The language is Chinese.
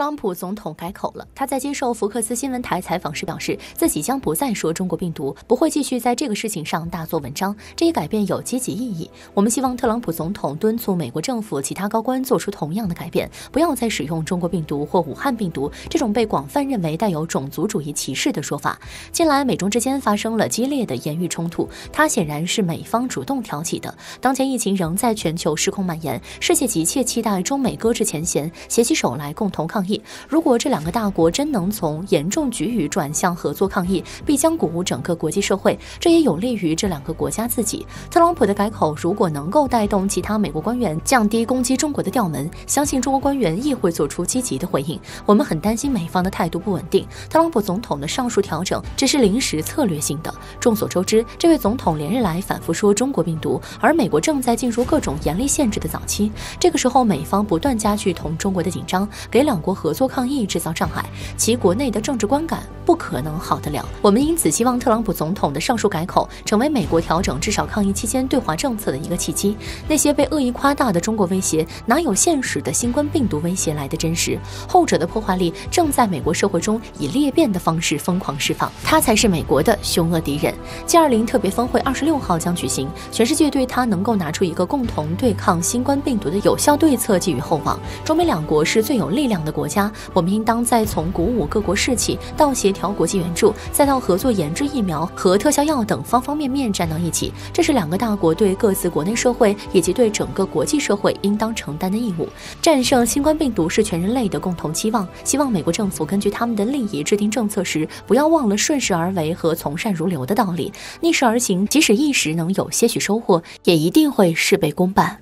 特朗普总统改口了。他在接受福克斯新闻台采访时表示，自己将不再说中国病毒，不会继续在这个事情上大做文章。这一改变有积极意义。我们希望特朗普总统敦促美国政府其他高官做出同样的改变，不要再使用中国病毒或武汉病毒这种被广泛认为带有种族主义歧视的说法。近来美中之间发生了激烈的言语冲突，它显然是美方主动挑起的。当前疫情仍在全球失控蔓延，世界急切期待中美搁置前嫌，携起手来共同抗疫。如果这两个大国真能从严重局域转向合作抗疫，必将鼓舞整个国际社会，这也有利于这两个国家自己。特朗普的改口如果能够带动其他美国官员降低攻击中国的调门，相信中国官员亦会做出积极的回应。我们很担心美方的态度不稳定。特朗普总统的上述调整只是临时策略性的。众所周知，这位总统连日来反复说中国病毒，而美国正在进入各种严厉限制的早期。这个时候，美方不断加剧同中国的紧张，给两国合作抗疫制造障碍，其国内的政治观感不可能好得了。我们因此希望特朗普总统的上述改口，成为美国调整至少抗疫期间对华政策的一个契机。那些被恶意夸大的中国威胁，哪有现实的新冠病毒威胁来的真实？后者的破坏力正在美国社会中以裂变的方式疯狂释放，它才是美国的凶恶敌人。G20 特别峰会二十六号将举行，全世界对它能够拿出一个共同对抗新冠病毒的有效对策寄予厚望。中美两国是最有力量的国国家，我们应当在从鼓舞各国士气到协调国际援助，再到合作研制疫苗和特效药等方方面面站到一起。这是两个大国对各自国内社会以及对整个国际社会应当承担的义务。战胜新冠病毒是全人类的共同期望。希望美国政府根据他们的利益制定政策时，不要忘了顺势而为和从善如流的道理。逆势而行，即使一时能有些许收获，也一定会事倍功半。